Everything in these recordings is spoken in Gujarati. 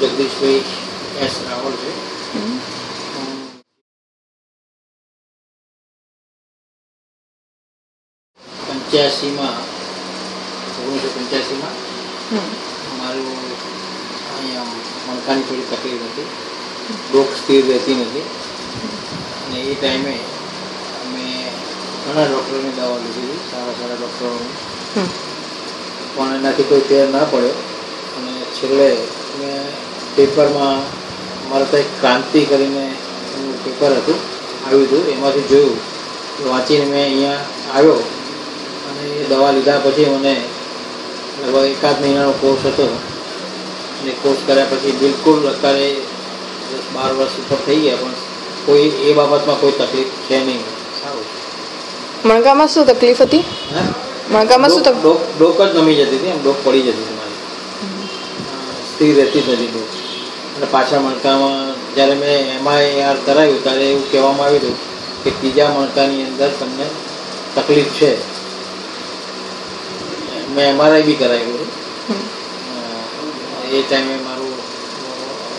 જગદીશભાઈ એસ રાવલ છે. પંચ્યાસીમાં ઓગણીસો પંચ્યાસીમાં. મારું અહીંયા મણકાની થોડી તકલીફ હતી. ડોક સ્થિર રહેતી નથી. અને એ ટાઈમે અમે ઘણા ડૉક્ટરોની દવા લીધી હતી સારા સારા ડૉક્ટરોની. પણ એનાથી કોઈ ફેર ના પડ્યો. અને છેલ્લે મેં પેપરમાં મારે તો એક ક્રાંતિ કરીને એનું પેપર હતું આવ્યું હતું એમાંથી જોયું. કે વાંચીને મેં અહીંયા આવ્યો અને દવા લીધા પછી મને લગભગ એકાદ મહિનાનો કોર્સ હતો. અને કોર્સ કર્યા પછી બિલકુલ અત્યારે દસ બાર વર્ષ ઉપર થઈ ગયા પણ કોઈ એ બાબતમાં કોઈ તકલીફ છે નહીં. સારું. મણકામાં શું તકલીફ હતી? મણકામાં શું તકલીફ ડોક જ નમી જતી હતી એમ ડોક પડી જતી હતી મારી. સ્થિર રહેતી જ નથી ડોક. અને પાછા મણકામાં જ્યારે મેં એમાં આર કરાવ્યું ત્યારે એવું કહેવામાં આવ્યું હતું કે ત્રીજા મણકાની અંદર તમને તકલીફ છે. મેં એમઆરઆઈ બી કરાવ્યું હતું એ ટાઈમે મારું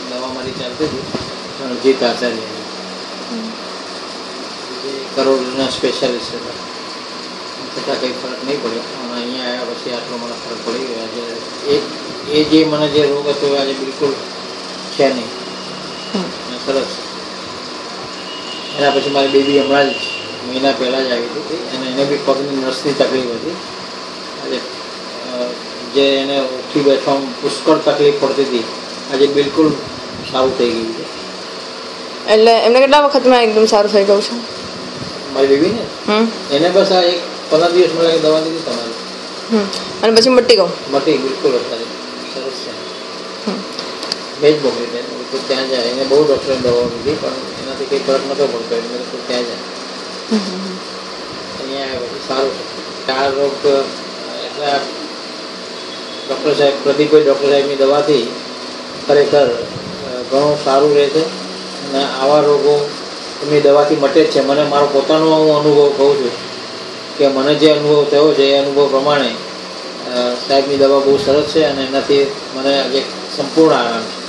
દવા મારી ચાલતી હતી રણજીત આચાર્ય. જે કરોડના સ્પેશિયાલિસ્ટ હતા. છતાં કંઈ ફરક નહીં પડ્યો. અને અહીંયા આવ્યા પછી આટલો મને ફરક પડી ગયો. આજે એ એ જે મને જે રોગ હતો એ આજે બિલકુલ છે નહીં. સરસ. એના પછી મારી બેબી હમણાં જ મહિના પહેલાં જ આવી હતી. અને એને બી પગની નસની તકલીફ હતી. આજે જે એને ઉઠી બેઠવામાં પુષ્કળ તકલીફ પડતી હતી. આજે બિલકુલ સારું થઈ ગયું છે. એટલે એમને કેટલા વખતમાં એકદમ સારું થઈ ગયું છે? મારી બેબીને? હમ. એને બસ આ એક પંદર દિવસ મળે દવા દીધી તમારી. અને પછી મટી ગયું? મટી બિલકુલ સરસ છે. હમ. મેં જ મોકલી દે તો ત્યાં જાય. એને બહુ ડૉક્ટરે દવાઓ લીધી, પણ એનાથી કંઈ ફરક નહોતો પડતો. એટલે કીધું ત્યાં જાય. અહીંયા આવ્યા પછી સારું છે. આ રોગ એટલે ડૉક્ટર સાહેબ પ્રદીપભાઈ ડૉક્ટર સાહેબની દવાથી ખરેખર ઘણું સારું રહે છે. અને આવા રોગો એમની દવાથી મટે જ છે. મને, મારો પોતાનો હું અનુભવ કહું છું કે મને જે અનુભવ થયો છે, એ અનુભવ પ્રમાણે સાહેબની દવા બહુ સરસ છે અને એનાથી મને આજે સંપૂર્ણ આરામ છે.